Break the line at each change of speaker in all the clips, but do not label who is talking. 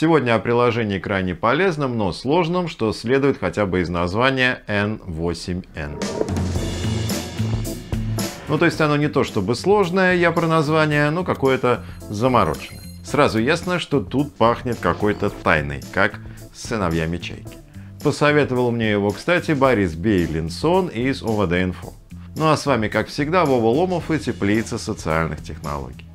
Сегодня о приложении крайне полезном, но сложном, что следует хотя бы из названия N8N. Ну, то есть оно не то чтобы сложное, я про название, но какое-то замороченное. Сразу ясно, что тут пахнет какой-то тайной, как с сыновьями чайки. Посоветовал мне его, кстати, Борис Бейлинсон из ОВД-Инфо. Ну а с вами, как всегда, Вова Ломов и Теплица социальных технологий.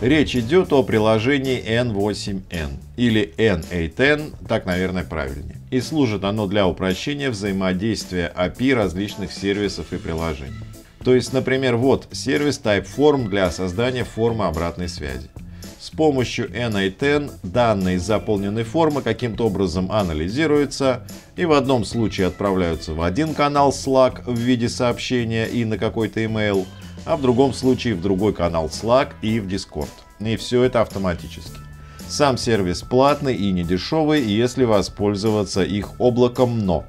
Речь идет о приложении N8N или N8N, так, наверное, правильнее. И служит оно для упрощения взаимодействия API различных сервисов и приложений. То есть, например, вот сервис Typeform для создания формы обратной связи. С помощью N8N данные заполненной формы каким-то образом анализируются и в одном случае отправляются в один канал Slack в виде сообщения и на какой-то email, а в другом случае в другой канал Slack и в Discord. И все это автоматически. Сам сервис платный и не дешевый, если воспользоваться их облаком, но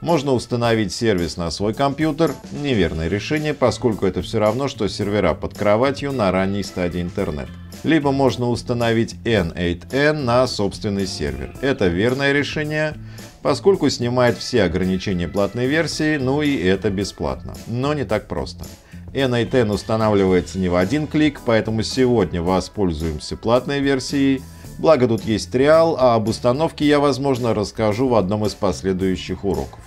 можно установить сервис на свой компьютер. Неверное решение, поскольку это все равно, что сервера под кроватью на ранней стадии интернета. Либо можно установить N8N на собственный сервер. Это верное решение, поскольку снимает все ограничения платной версии, ну и это бесплатно. Но не так просто. N8N устанавливается не в один клик, поэтому сегодня воспользуемся платной версией. Благо тут есть триал, а об установке я, возможно, расскажу в одном из последующих уроков.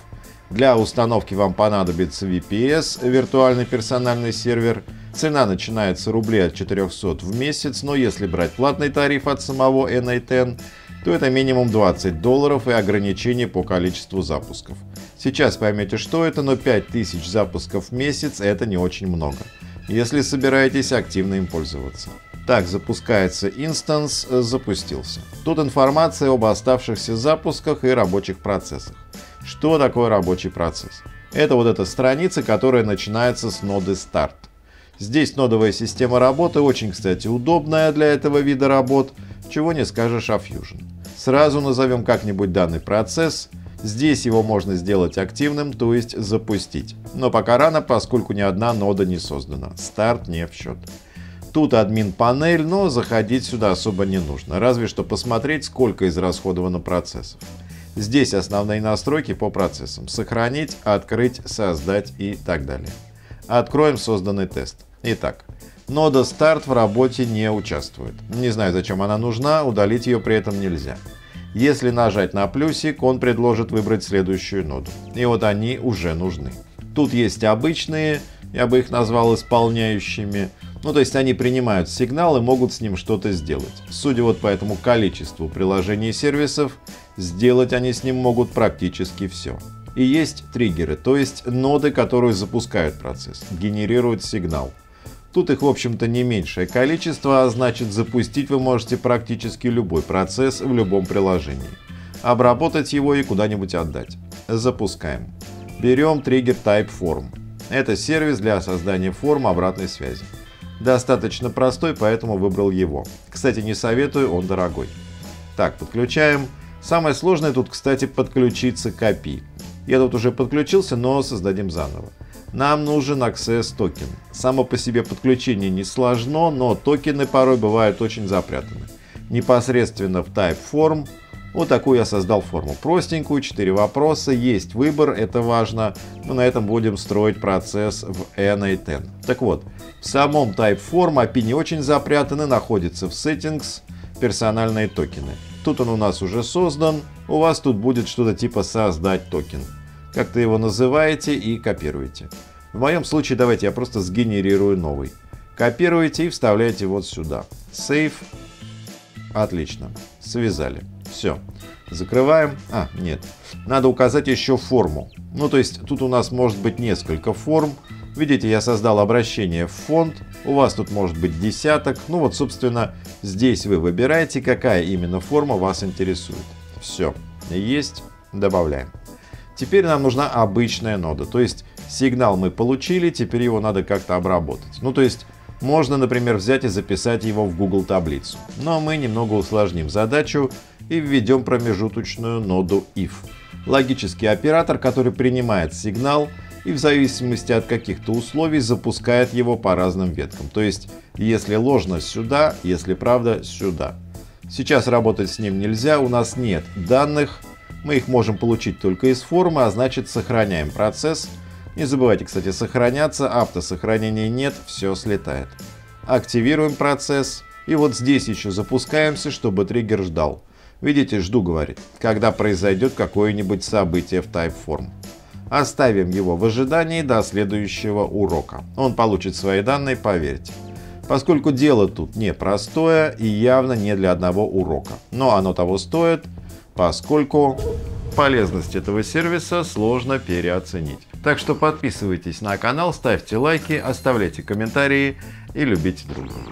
Для установки вам понадобится VPS, виртуальный персональный сервер. Цена начинается рублей от 400 в месяц, но если брать платный тариф от самого N8N, то это минимум 20 долларов и ограничение по количеству запусков. Сейчас поймете, что это, но 5000 запусков в месяц это не очень много, если собираетесь активно им пользоваться. Так, запускается инстанс, запустился. Тут информация об оставшихся запусках и рабочих процессах. Что такое рабочий процесс? Это вот эта страница, которая начинается с ноды Start. Здесь нодовая система работы очень, кстати, удобная для этого вида работ, чего не скажешь о Fusion. Сразу назовем как-нибудь данный процесс. Здесь его можно сделать активным, то есть запустить. Но пока рано, поскольку ни одна нода не создана. Старт не в счет. Тут админ панель, но заходить сюда особо не нужно, разве что посмотреть, сколько израсходовано процессов. Здесь основные настройки по процессам. Сохранить, открыть, создать и так далее. Откроем созданный тест. Итак, нода старт в работе не участвует. Не знаю, зачем она нужна, удалить ее при этом нельзя. Если нажать на плюсик, он предложит выбрать следующую ноду. И вот они уже нужны. Тут есть обычные, я бы их назвал исполняющими. Ну, то есть они принимают сигнал и могут с ним что-то сделать. Судя вот по этому количеству приложений и сервисов, сделать они с ним могут практически все. И есть триггеры, то есть ноды, которые запускают процесс, генерируют сигнал. Тут их, в общем-то, не меньшее количество, а значит запустить вы можете практически любой процесс в любом приложении. Обработать его и куда-нибудь отдать. Запускаем. Берем триггер Typeform. Это сервис для создания форм обратной связи. Достаточно простой, поэтому выбрал его. Кстати, не советую, он дорогой. Так, подключаем. Самое сложное тут, кстати, подключиться к API. Я тут уже подключился, но создадим заново. Нам нужен Access токен. Само по себе подключение не сложно, но токены порой бывают очень запрятаны. Непосредственно в Typeform вот такую я создал форму. Простенькую, 4 вопроса, есть выбор, это важно. Мы на этом будем строить процесс в N8N. Так вот, в самом Typeform API не очень запрятаны, находится в Settings, персональные токены. Тут он у нас уже создан, у вас тут будет что-то типа создать токен. Как-то его называете и копируете. В моем случае давайте я просто сгенерирую новый. Копируете и вставляете вот сюда. Save. Отлично. Связали. Все. Закрываем. А, нет. Надо указать еще форму. Ну, то есть тут у нас может быть несколько форм. Видите, я создал обращение в фонд. У вас тут может быть десяток. Ну вот, собственно, здесь вы выбираете, какая именно форма вас интересует. Все. Есть. Добавляем. Теперь нам нужна обычная нода. То есть сигнал мы получили, теперь его надо как-то обработать. Ну, то есть можно, например, взять и записать его в Google таблицу. Но мы немного усложним задачу и введем промежуточную ноду if. Логический оператор, который принимает сигнал и в зависимости от каких-то условий запускает его по разным веткам. То есть, если ложно сюда, если правда сюда. Сейчас работать с ним нельзя, у нас нет данных, мы их можем получить только из формы, а значит сохраняем процесс. Не забывайте, кстати, сохраняться, автосохранения нет, все слетает. Активируем процесс, и вот здесь еще запускаемся, чтобы триггер ждал. Видите, жду, говорит, когда произойдет какое-нибудь событие в Typeform. Оставим его в ожидании до следующего урока. Он получит свои данные, поверьте. Поскольку дело тут непростое и явно не для одного урока. Но оно того стоит, поскольку Полезность этого сервиса сложно переоценить. Так что подписывайтесь на канал, ставьте лайки, оставляйте комментарии и любите друг друга.